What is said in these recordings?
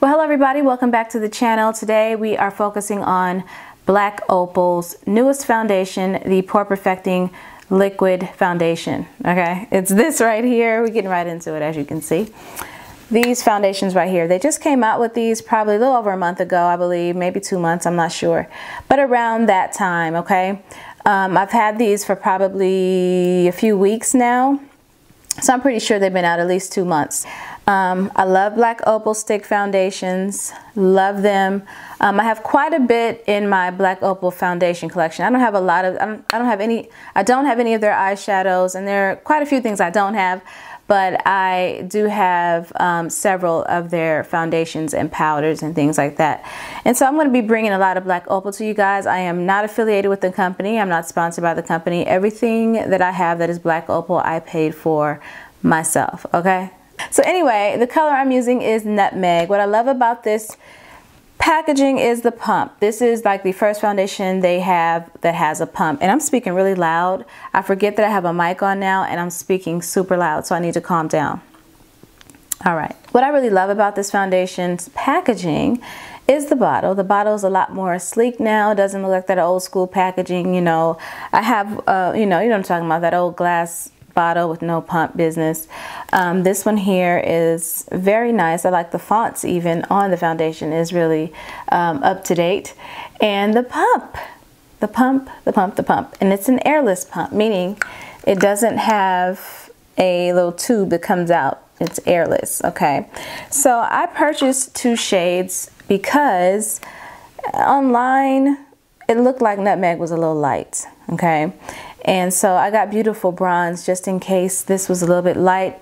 Well, hello everybody, welcome back to the channel. Today we are focusing on Black Opal's newest foundation, the Pore Perfecting Liquid Foundation. Okay, it's this right here. We're getting right into it as you can see. These foundations right here, they just came out with these probably a little over a month ago, I believe, maybe two months, I'm not sure. But around that time, okay? Um, I've had these for probably a few weeks now. So I'm pretty sure they've been out at least two months. Um, I love Black Opal Stick Foundations. Love them. Um, I have quite a bit in my Black Opal foundation collection. I don't have a lot of, I don't, I don't have any, I don't have any of their eyeshadows and there are quite a few things I don't have, but I do have um, several of their foundations and powders and things like that. And so I'm going to be bringing a lot of Black Opal to you guys. I am not affiliated with the company. I'm not sponsored by the company. Everything that I have that is Black Opal, I paid for myself, okay? So anyway, the color I'm using is Nutmeg. What I love about this packaging is the pump. This is like the first foundation they have that has a pump. And I'm speaking really loud. I forget that I have a mic on now and I'm speaking super loud, so I need to calm down. All right. What I really love about this foundation's packaging is the bottle. The bottle is a lot more sleek now. It doesn't look like that old school packaging, you know. I have, uh, you know, you know I'm talking about, that old glass bottle with no pump business. Um, this one here is very nice. I like the fonts even on the foundation is really um, up to date. And the pump, the pump, the pump, the pump. And it's an airless pump, meaning it doesn't have a little tube that comes out. It's airless, okay? So I purchased two shades because online it looked like nutmeg was a little light, okay? And so I got beautiful bronze just in case this was a little bit light.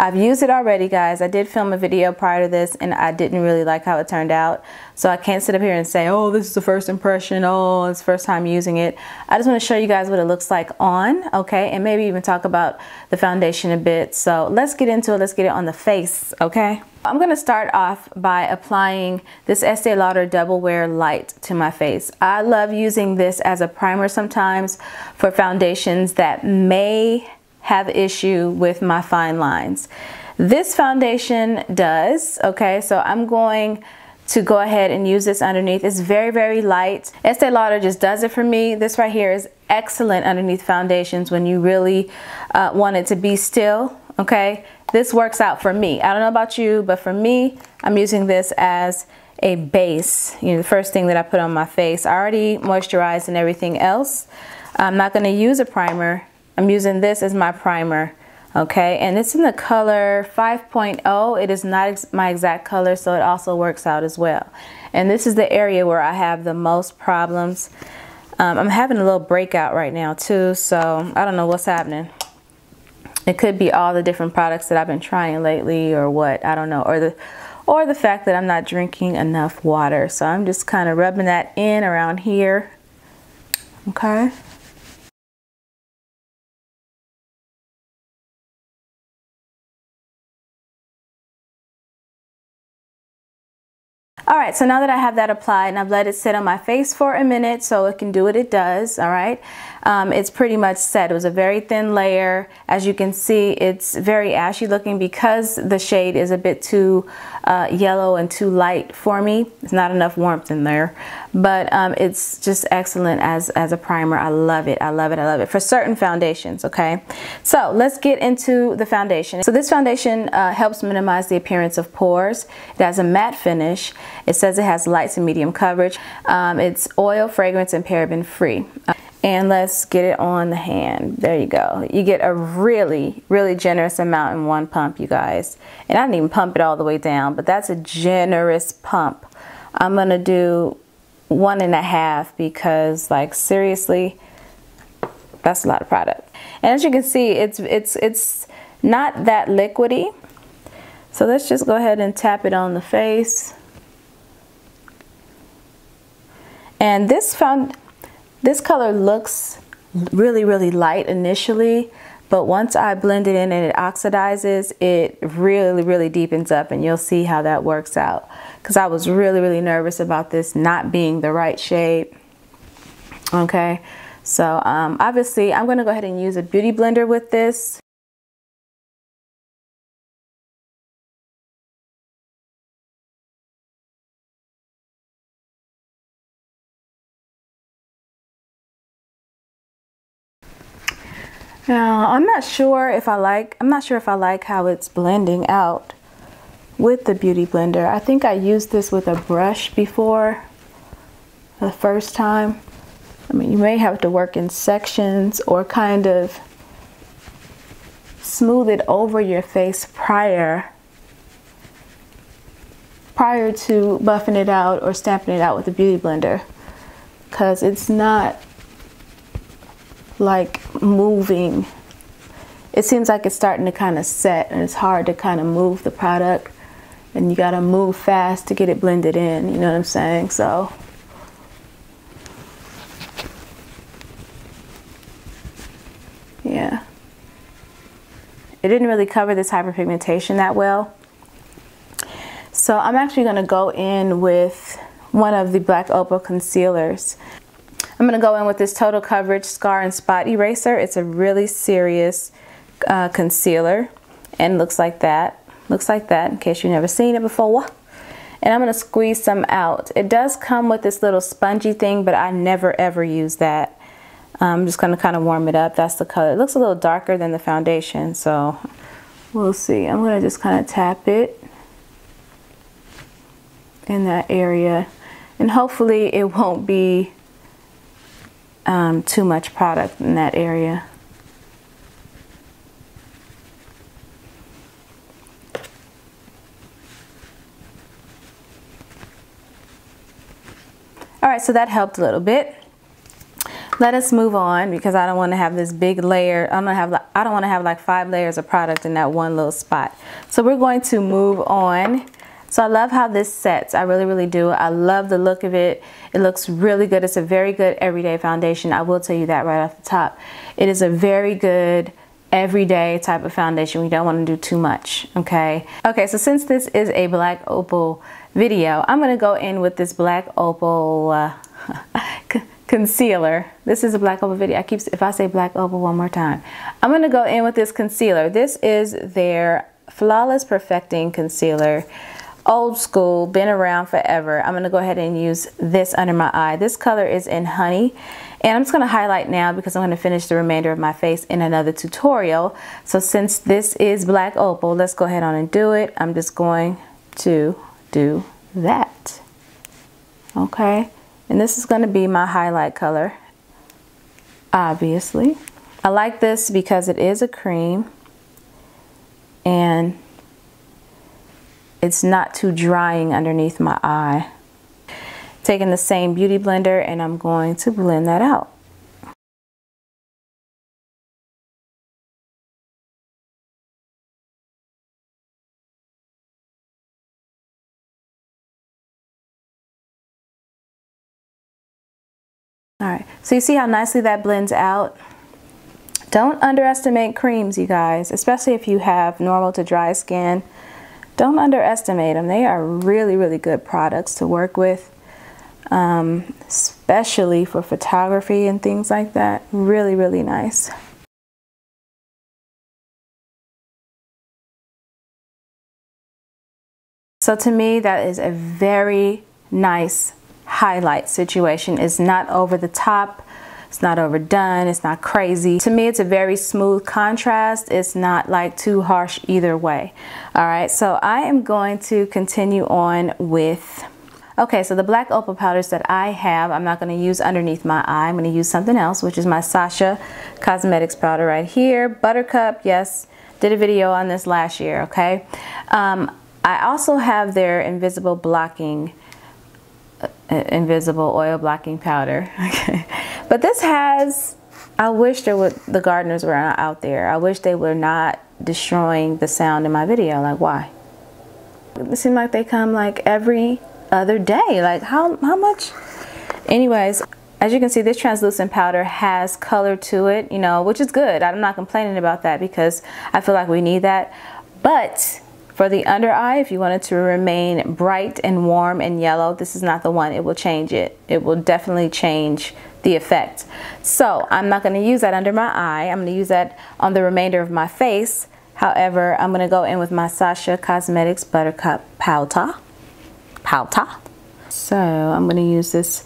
I've used it already, guys. I did film a video prior to this, and I didn't really like how it turned out. So I can't sit up here and say, oh, this is the first impression. Oh, it's first time using it. I just want to show you guys what it looks like on, okay? And maybe even talk about the foundation a bit. So let's get into it. Let's get it on the face, okay? I'm going to start off by applying this Estee Lauder Double Wear Light to my face. I love using this as a primer sometimes for foundations that may have issue with my fine lines. This foundation does, okay, so I'm going to go ahead and use this underneath. It's very, very light. Estee Lauder just does it for me. This right here is excellent underneath foundations when you really uh, want it to be still, okay? This works out for me. I don't know about you, but for me, I'm using this as a base. You know, the first thing that I put on my face. I already moisturized and everything else. I'm not going to use a primer. I'm using this as my primer. Okay, and it's in the color 5.0. It is not ex my exact color, so it also works out as well. And this is the area where I have the most problems. Um, I'm having a little breakout right now too, so I don't know what's happening. It could be all the different products that I've been trying lately or what, I don't know. Or the or the fact that I'm not drinking enough water. So I'm just kind of rubbing that in around here. Okay. All right, so now that I have that applied and I've let it sit on my face for a minute so it can do what it does, all right, um, it's pretty much set. It was a very thin layer. As you can see, it's very ashy looking because the shade is a bit too uh, yellow and too light for me. There's not enough warmth in there, but um, it's just excellent as, as a primer. I love it. I love it. I love it for certain foundations, okay? So let's get into the foundation. So this foundation uh, helps minimize the appearance of pores. It has a matte finish. It says it has light to medium coverage. Um, it's oil, fragrance, and paraben free. And let's get it on the hand. There you go. You get a really, really generous amount in one pump, you guys. And I didn't even pump it all the way down, but that's a generous pump. I'm going to do one and a half because like seriously, that's a lot of product. And as you can see, it's, it's, it's not that liquidy. So let's just go ahead and tap it on the face. And this found this color looks really, really light initially, but once I blend it in and it oxidizes, it really, really deepens up and you'll see how that works out. Because I was really, really nervous about this not being the right shade. Okay, so um, obviously I'm to go ahead and use a beauty blender with this. Now, I'm not sure if I like, I'm not sure if I like how it's blending out with the Beauty Blender. I think I used this with a brush before the first time. I mean, you may have to work in sections or kind of smooth it over your face prior prior to buffing it out or stamping it out with the Beauty Blender because it's not like moving. It seems like it's starting to kind of set and it's hard to kind of move the product and you got to move fast to get it blended in, you know what I'm saying? So yeah. It didn't really cover this hyperpigmentation that well. So I'm actually going to go in with one of the Black Opal concealers. I'm going to go in with this Total Coverage Scar and Spot Eraser. It's a really serious uh, concealer and looks like that. Looks like that in case you've never seen it before. And I'm going to squeeze some out. It does come with this little spongy thing, but I never ever use that. I'm just going to kind of warm it up. That's the color. It looks a little darker than the foundation, so we'll see. I'm to just kind of tap it in that area. And hopefully it won't be um, too much product in that area. All right, so that helped a little bit. Let us move on because I don't want to have this big layer. I don't have I don't want to have like five layers of product in that one little spot. So we're going to move on so I love how this sets. I really, really do. I love the look of it. It looks really good. It's a very good everyday foundation. I will tell you that right off the top. It is a very good everyday type of foundation. We don't want to do too much, okay? Okay, so since this is a black opal video, I'm going to go in with this black opal uh, concealer. This is a black opal video. I keep, if I say black opal one more time, I'm going to go in with this concealer. This is their Flawless Perfecting Concealer old school, been around forever. I'm gonna go ahead and use this under my eye. This color is in Honey. And I'm just gonna highlight now because I'm gonna finish the remainder of my face in another tutorial. So since this is Black Opal, let's go ahead on and do it. I'm just going to do that. Okay, and this is gonna be my highlight color, obviously. I like this because it is a cream and it's not too drying underneath my eye. Taking the same beauty blender and I'm going to blend that out. All right, so you see how nicely that blends out? Don't underestimate creams, you guys, especially if you have normal to dry skin. Don't underestimate them. They are really, really good products to work with, um, especially for photography and things like that. Really, really nice. So to me, that is a very nice highlight situation. It's not over the top. It's not overdone. It's not crazy. To me, it's a very smooth contrast. It's not like too harsh either way. All right, so I am going to continue on with Okay, so the black opal powders that I have, I'm not going to use underneath my eye. I'm going to use something else, which is my Sacha Cosmetics powder right here. Buttercup, yes, did a video on this last year, okay? Um, I also have their invisible blocking, uh, invisible oil blocking powder, okay? But this has, I wish there would, the gardeners were out there. I wish they were not destroying the sound in my video. Like, why? It seemed like they come like every other day. Like, how, how much? Anyways, as you can see, this translucent powder has color to it, you know, which is good. I'm not complaining about that because I feel like we need that. But for the under eye, if you want it to remain bright and warm and yellow, this is not the one. It will change it. It will definitely change the effect. So I'm not going to use that under my eye. I'm going to use that on the remainder of my face. However, I'm going to go in with my Sacha Cosmetics Buttercup Powder. Powder. So I'm going to use this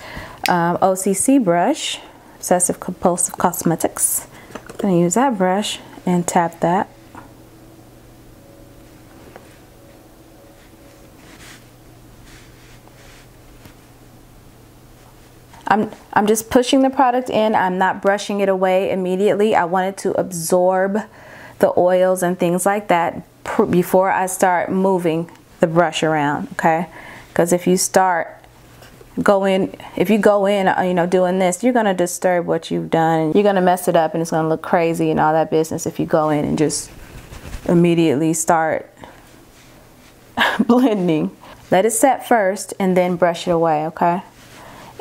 um, OCC brush, Obsessive Compulsive Cosmetics. I'm gonna use that brush and tap that. I'm, I'm just pushing the product in. I'm not brushing it away immediately. I want it to absorb the oils and things like that before I start moving the brush around, okay? Because if you start going, if you go in, uh, you know, doing this, you're gonna disturb what you've done. You're gonna mess it up and it's gonna look crazy and all that business if you go in and just immediately start blending. Let it set first and then brush it away, okay?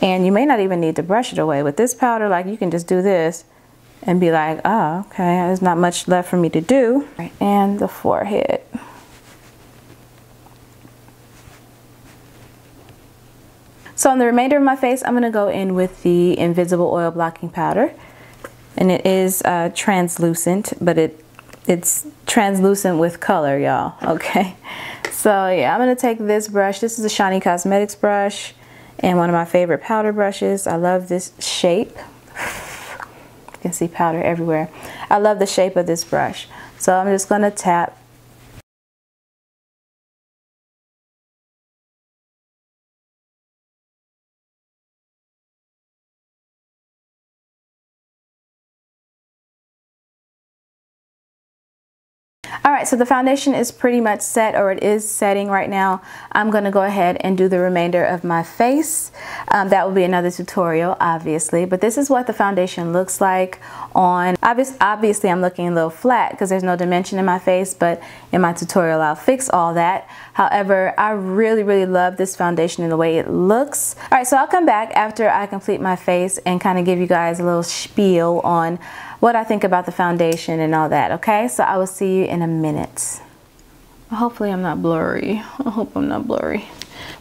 And you may not even need to brush it away. With this powder, like you can just do this and be like, oh, okay, there's not much left for me to do. And the forehead. So on the remainder of my face, I'm gonna go in with the Invisible Oil Blocking Powder. And it is uh, translucent, but it it's translucent with color, y'all, okay? So yeah, I'm gonna take this brush. This is a Shiny Cosmetics brush and one of my favorite powder brushes. I love this shape. You can see powder everywhere. I love the shape of this brush. So I'm just going to tap All right, so the foundation is pretty much set or it is setting right now. I'm gonna go ahead and do the remainder of my face. Um, that will be another tutorial, obviously, but this is what the foundation looks like on, obvious, obviously I'm looking a little flat because there's no dimension in my face, but in my tutorial I'll fix all that. However, I really, really love this foundation and the way it looks. All right, so I'll come back after I complete my face and kind of give you guys a little spiel on what I think about the foundation and all that, okay? So I will see you in a minute. Hopefully I'm not blurry. I hope I'm not blurry.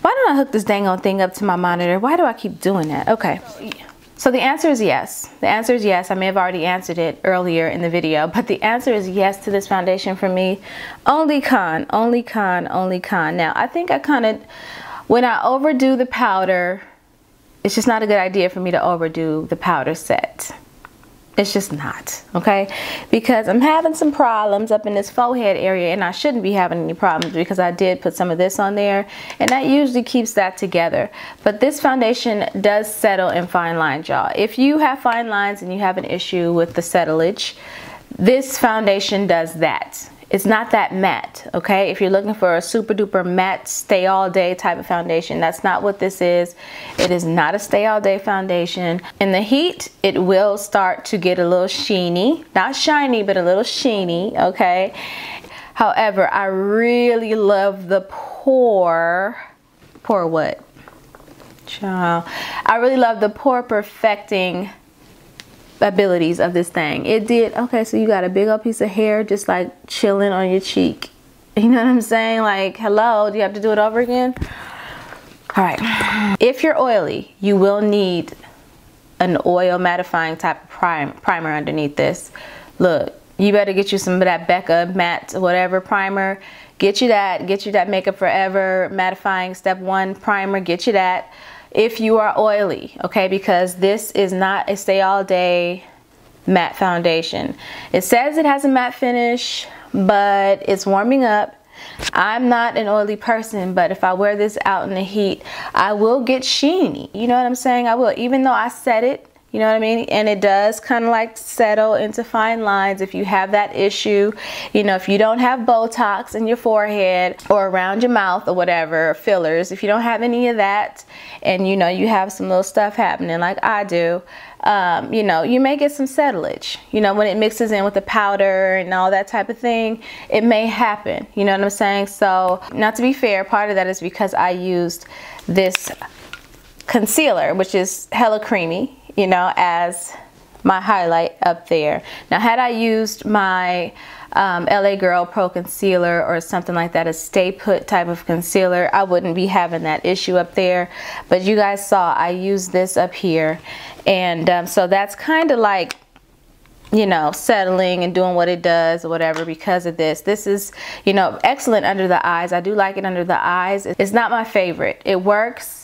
Why don't I hook this dang old thing up to my monitor? Why do I keep doing that? Okay. So the answer is yes. The answer is yes. I may have already answered it earlier in the video, but the answer is yes to this foundation for me. Only con, only con, only con. Now, I think I kind of, when I overdo the powder, it's just not a good idea for me to overdo the powder set. It's just not, okay? Because I'm having some problems up in this forehead area and I shouldn't be having any problems because I did put some of this on there and that usually keeps that together. But this foundation does settle in fine lines, y'all. If you have fine lines and you have an issue with the settlage, this foundation does that. It's not that matte, okay? If you're looking for a super duper matte stay all day type of foundation, that's not what this is. It is not a stay all day foundation. In the heat, it will start to get a little sheeny, not shiny, but a little sheeny, okay? However, I really love the pore, pore what? Child. I really love the pore perfecting abilities of this thing. It did, okay, so you got a big old piece of hair just like chilling on your cheek. You know what I'm saying? Like, hello, do you have to do it over again? All right, if you're oily, you will need an oil mattifying type of prime, primer underneath this. Look, you better get you some of that Becca matte whatever primer. Get you that, get you that Makeup Forever mattifying step one primer, get you that if you are oily, okay, because this is not a stay all day matte foundation. It says it has a matte finish, but it's warming up. I'm not an oily person, but if I wear this out in the heat, I will get sheeny. You know what I'm saying? I will, even though I set it you know what I mean? And it does kind of like settle into fine lines if you have that issue. You know, if you don't have Botox in your forehead or around your mouth or whatever, or fillers, if you don't have any of that and you know you have some little stuff happening like I do, um, you know, you may get some settlage. You know, when it mixes in with the powder and all that type of thing, it may happen. You know what I'm saying? So, not to be fair, part of that is because I used this concealer, which is hella creamy you know, as my highlight up there. Now, had I used my um, LA Girl Pro Concealer or something like that, a stay put type of concealer, I wouldn't be having that issue up there. But you guys saw I used this up here. And um, so that's kind of like, you know, settling and doing what it does or whatever because of this. This is, you know, excellent under the eyes. I do like it under the eyes. It's not my favorite. It works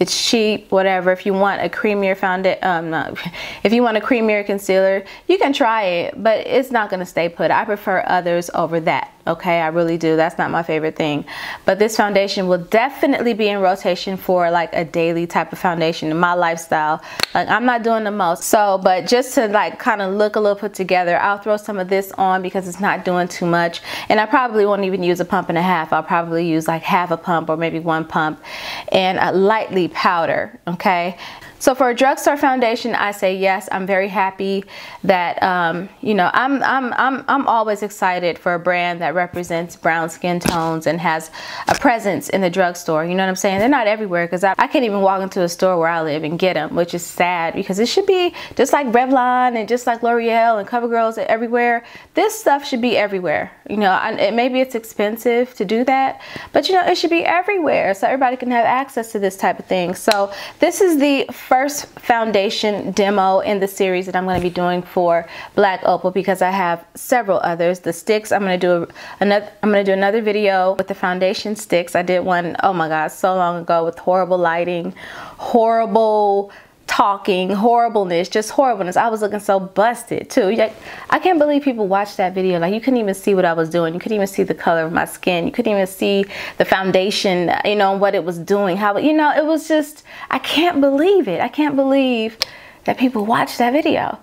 it's cheap, whatever. If you want a creamier foundation, um, no, if you want a creamier concealer, you can try it, but it's not gonna stay put. I prefer others over that okay i really do. That's not my favorite thing. But this foundation will definitely be in rotation for like a daily type of foundation in my lifestyle. Like i'm not doing the most. So but just to like kind of look a little put together i'll throw some of this on because it's not doing too much. And i probably won't even use a pump and a half. I'll probably use like half a pump or maybe one pump and a lightly powder okay so for a drugstore foundation, I say yes. I'm very happy that um, you know I'm I'm I'm I'm always excited for a brand that represents brown skin tones and has a presence in the drugstore. You know what I'm saying? They're not everywhere because I, I can't even walk into a store where I live and get them, which is sad because it should be just like Revlon and just like L'Oreal and CoverGirls everywhere. This stuff should be everywhere. You know, and it, maybe it's expensive to do that, but you know it should be everywhere so everybody can have access to this type of thing. So this is the first foundation demo in the series that I'm going to be doing for Black Opal because I have several others. The sticks, I'm going to do another I'm going to do another video with the foundation sticks. I did one oh my god, so long ago with horrible lighting, horrible talking, horribleness, just horribleness. I was looking so busted too. Like, I can't believe people watched that video. Like you couldn't even see what I was doing. You couldn't even see the color of my skin. You couldn't even see the foundation, you know, what it was doing. How, you know, it was just, I can't believe it. I can't believe that people watched that video.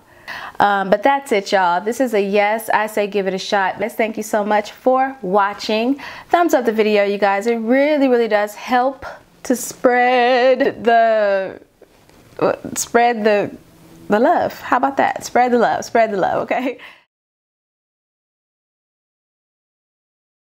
Um, but that's it, y'all. This is a yes. I say give it a shot. Let's thank you so much for watching. Thumbs up the video, you guys. It really, really does help to spread the spread the the love. How about that? Spread the love. Spread the love, okay?